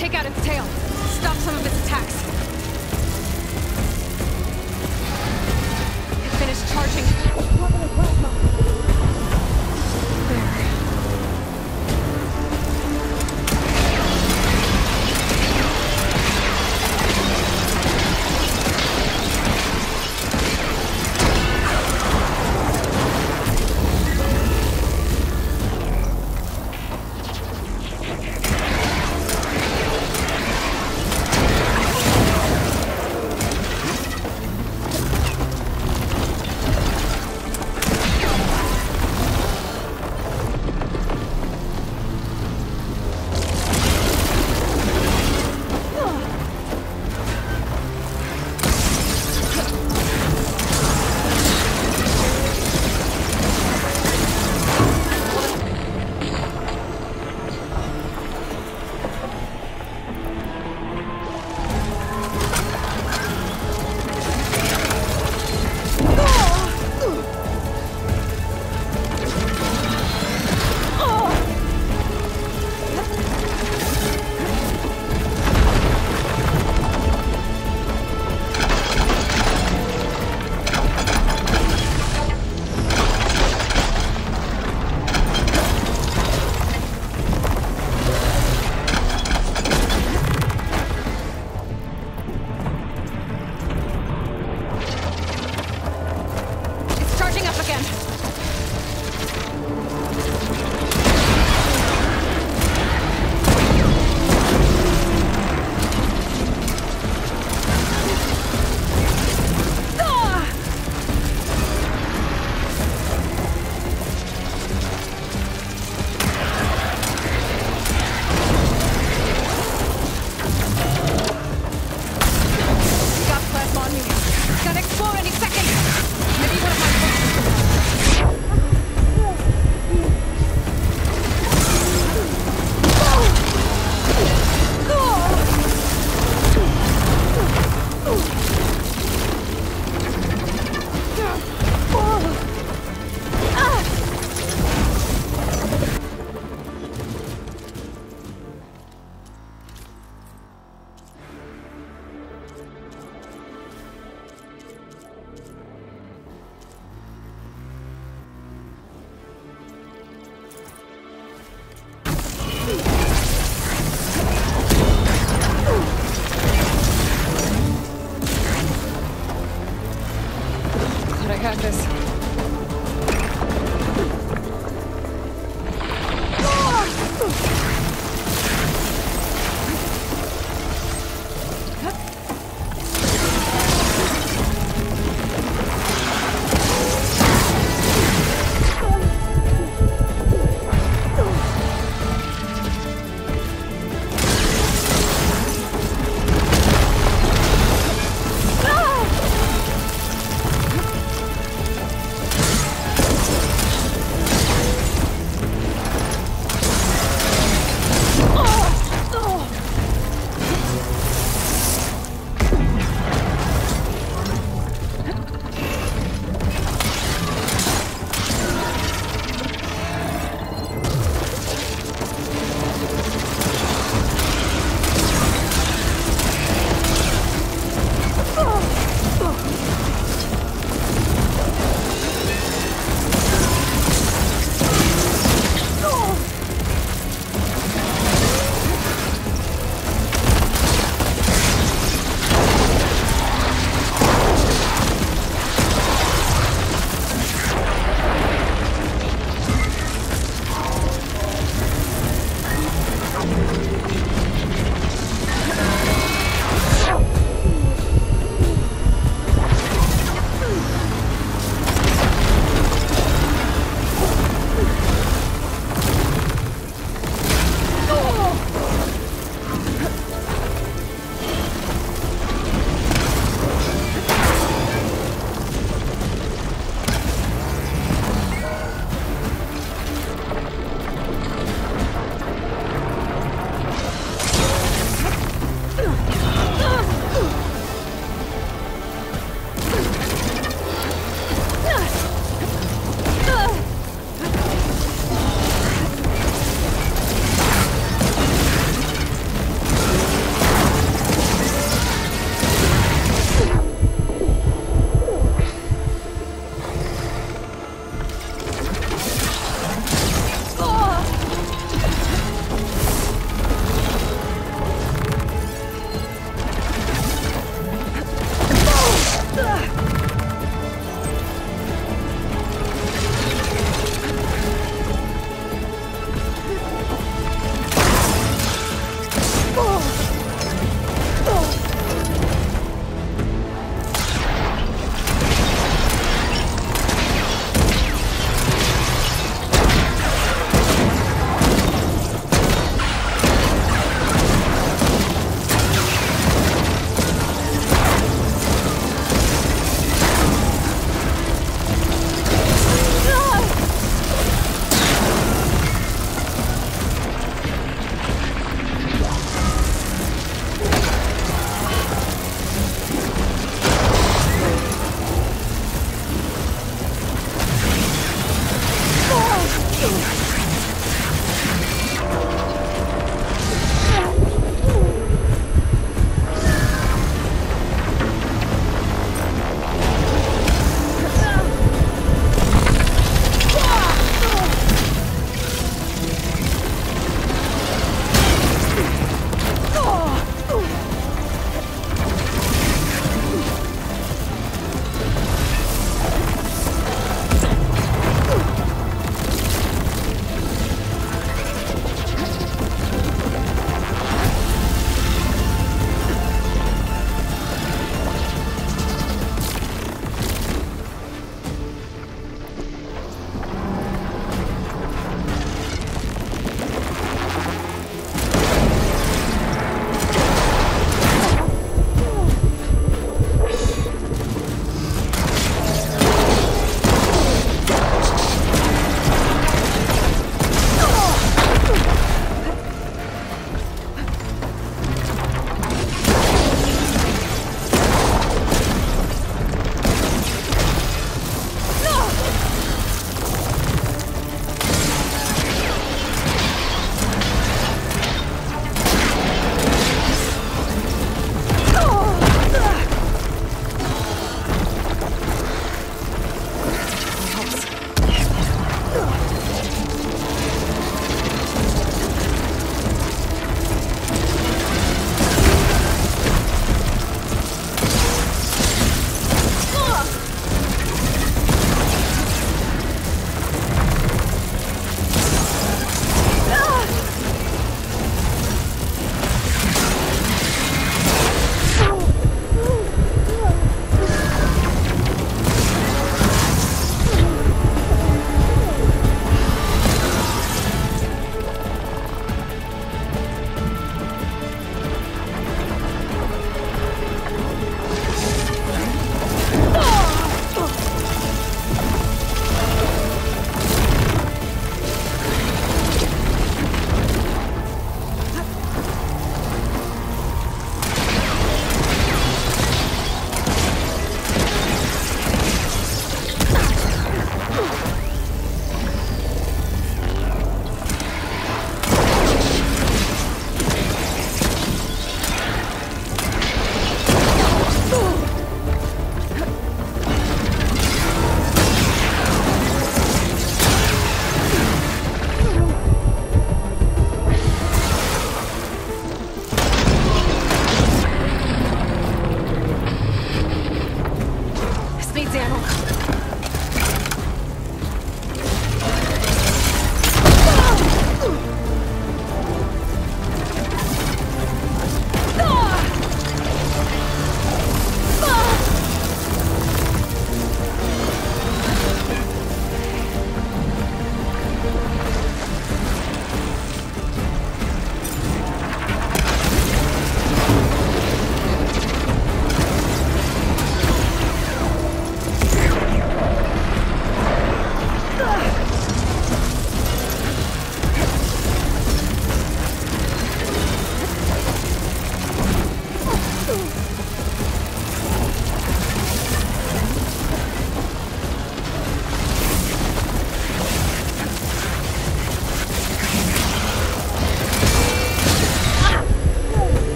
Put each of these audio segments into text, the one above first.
Take out its tail. Stop some of its attacks. It finished charging.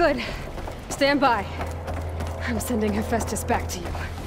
Good. Stand by. I'm sending Hephaestus back to you.